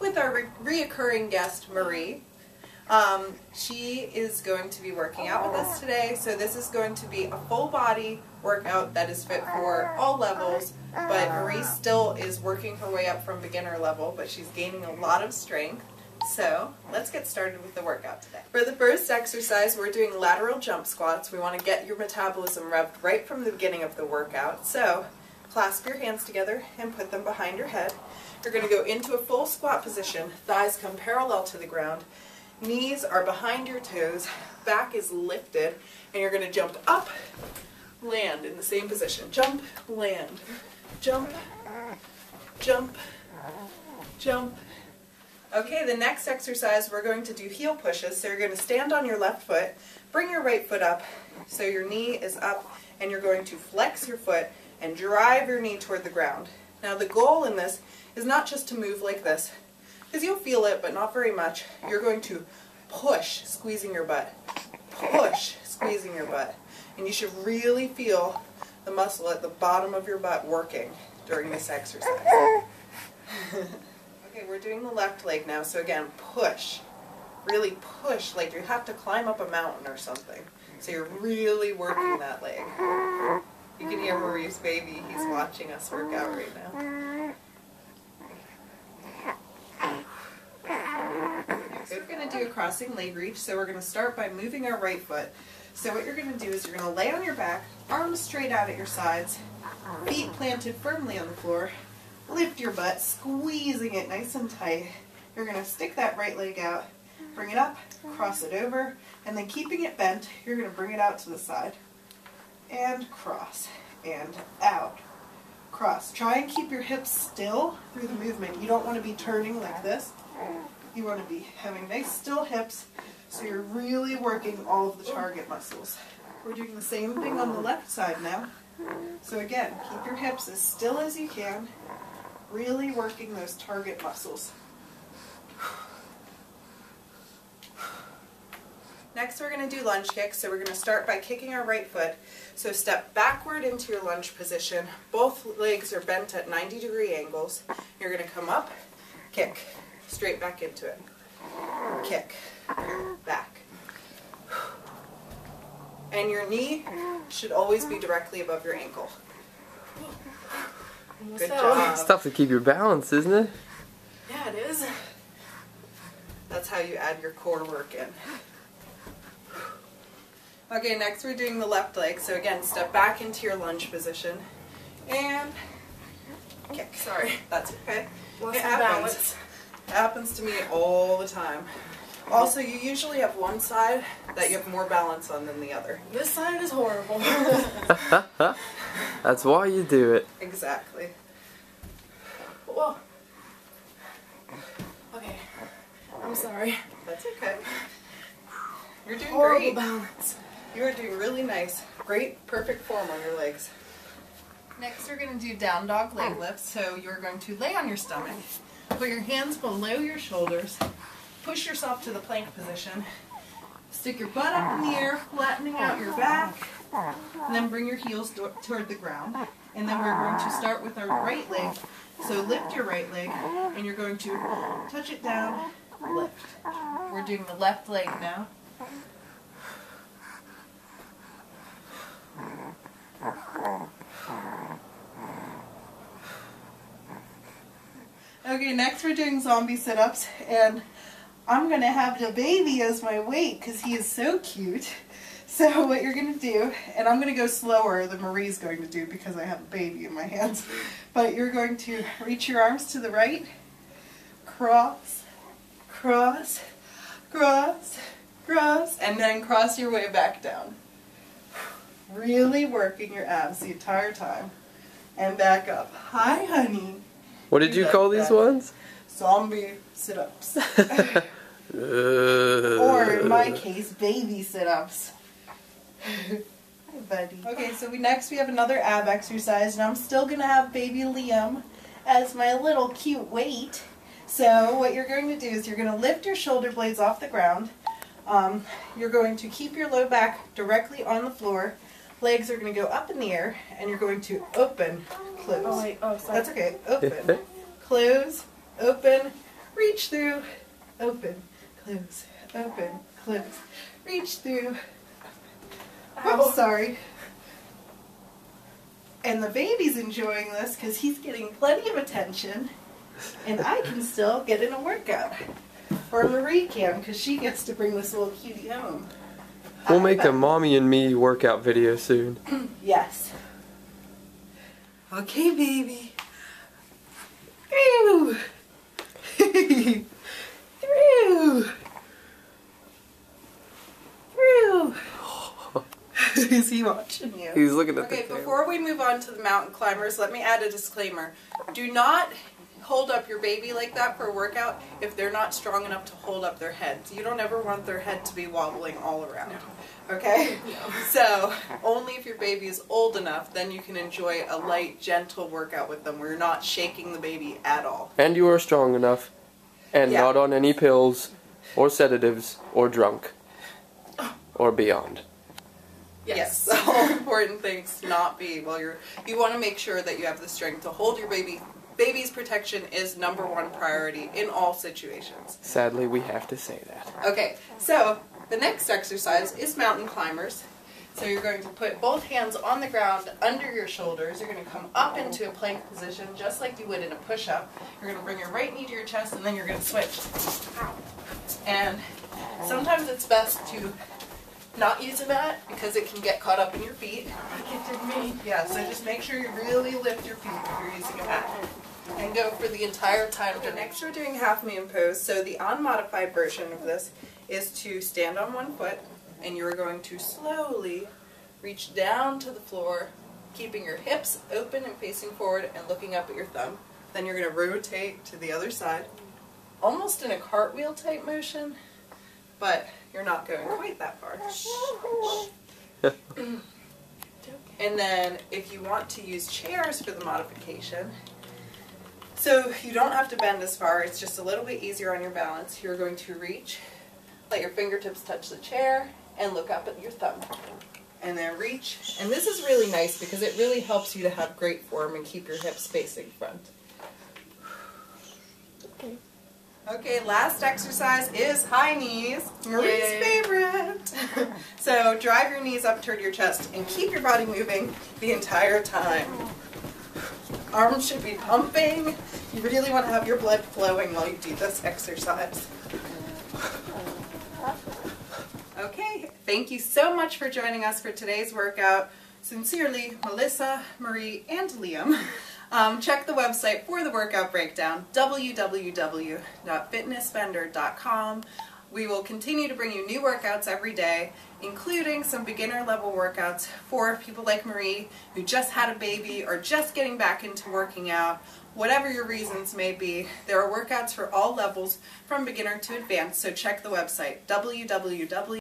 with our re- reoccurring guest, Marie. Um, she is going to be working out with us today, so this is going to be a full body workout that is fit for all levels, but Marie still is working her way up from beginner level, but she's gaining a lot of strength. So let's get started with the workout today. For the first exercise, we're doing lateral jump squats. We want to get your metabolism revved right from the beginning of the workout. So clasp your hands together and put them behind your head. You're going to go into a full squat position. Thighs come parallel to the ground. Knees are behind your toes. Back is lifted. And you're going to jump up, land in the same position. Jump, land, jump, jump, jump. Okay, the next exercise we're going to do heel pushes. So you're going to stand on your left foot, bring your right foot up so your knee is up, and you're going to flex your foot and drive your knee toward the ground. Now the goal in this is not just to move like this, because you'll feel it, but not very much. You're going to push, squeezing your butt. Push, squeezing your butt. And you should really feel the muscle at the bottom of your butt working during this exercise. okay, we're doing the left leg now. So again, push. Really push, like you have to climb up a mountain or something. So you're really working that leg. You can hear Marie's baby. He's watching us work out right now. So we're going to do a crossing leg reach. So we're going to start by moving our right foot. So what you're going to do is you're going to lay on your back, arms straight out at your sides, feet planted firmly on the floor. Lift your butt, squeezing it nice and tight. You're going to stick that right leg out, bring it up, cross it over, and then keeping it bent, you're going to bring it out to the side. And cross, and out, cross. Try and keep your hips still through the movement. You don't want to be turning like this. You want to be having nice still hips so you're really working all of the target muscles. We're doing the same thing on the left side now. So again, keep your hips as still as you can, really working those target muscles. Next we're going to do lunge kicks. So we're going to start by kicking our right foot. So step backward into your lunge position. Both legs are bent at 90 degree angles. You're going to come up, kick, straight back into it. Kick, back. And your knee should always be directly above your ankle. Good job. It's tough to keep your balance, isn't it? Yeah, it is. That's how you add your core work in. Okay, next we're doing the left leg. So again, step back into your lunge position and kick. Sorry, that's okay. Lost it happens. balance. It happens to me all the time. Also, you usually have one side that you have more balance on than the other. This side is horrible. That's why you do it. Exactly. Whoa. Okay. I'm sorry. That's okay. You're doing Horrible great. balance. You are doing really nice. Great, perfect form on your legs. Next, we're going to do down dog leg oh. lifts. So you're going to lay on your stomach, put your hands below your shoulders, push yourself to the plank position, stick your butt up in the air, flattening out your back, and then bring your heels toward the ground. And then we're going to start with our right leg. So lift your right leg, and you're going to touch it down, lift. We're doing the left leg now. Okay, next we're doing zombie sit-ups, and I'm gonna have the baby as my weight because he is so cute. So what you're gonna do, and I'm gonna go slower than Marie's going to do because I have a baby in my hands, but you're going to reach your arms to the right, cross, cross, cross, cross, and then cross your way back down. Really working your abs the entire time. And back up. Hi, honey. What did you call these ones? Zombie sit-ups. or or in my case, baby sit-ups. Hi, buddy. Okay, so we next we have another ab exercise, and I'm still gonna have baby Liam as my little cute weight. So what you're going to do is you're going to lift your shoulder blades off the ground. Um, you're going to keep your low back directly on the floor. Legs are going to go up in the air, and you're going to open, close. Oh wait. Oh sorry. That's okay. Open, close, open, reach through, open, close, open, close, reach through. Ow. Oops, sorry. And the baby's enjoying this because he's getting plenty of attention, and I can still get in a workout. Or Marie can because she gets to bring this little cutie home. We'll make a mommy and me workout video soon. Yes. Okay, baby. Through. Through. Through. Is he watching you? He's looking at Okay, the camera. Okay, before we move on to the mountain climbers, let me add a disclaimer. Do not hold up your baby like that for a workout if they're not strong enough to hold up their heads. You don't ever want their head to be wobbling all around. Okay? So, only if your baby is old enough, then you can enjoy a light, gentle workout with them where you're not shaking the baby at all. And you are strong enough, and Yeah. not on any pills, or sedatives, or drunk, or beyond. Yes, the whole important things to not be well you're you want to make sure that you have the strength to hold your baby. Baby's protection is number one priority in all situations. Sadly, we have to say that. Okay, so the next exercise is mountain climbers. So you're going to put both hands on the ground under your shoulders. You're going to come up into a plank position just like you would in a push-up. You're going to bring your right knee to your chest and then you're going to switch. And sometimes it's best to not use a mat because it can get caught up in your feet. Like it did me. Yeah, so just make sure you really lift your feet if you're using a mat. And go for the entire time. The next we're doing half moon pose. So the unmodified version of this is to stand on one foot and you're going to slowly reach down to the floor, keeping your hips open and facing forward and looking up at your thumb. Then you're going to rotate to the other side, almost in a cartwheel type motion, but you're not going quite that far. And then if you want to use chairs for the modification, so you don't have to bend as far, it's just a little bit easier on your balance. You're going to reach, let your fingertips touch the chair, and look up at your thumb. And then reach. And this is really nice because it really helps you to have great form and keep your hips facing front. Okay, last exercise is high knees. Marie's Yay. favorite. so drive your knees up toward your chest and keep your body moving the entire time. Arms should be pumping. You really want to have your blood flowing while you do this exercise. Okay, thank you so much for joining us for today's workout. Sincerely, Melissa, Marie, and Liam. Um, check the website for the workout breakdown, www.fitnessbender.com. We will continue to bring you new workouts every day, including some beginner level workouts for people like Marie who just had a baby or just getting back into working out. Whatever your reasons may be, there are workouts for all levels from beginner to advanced, so check the website, www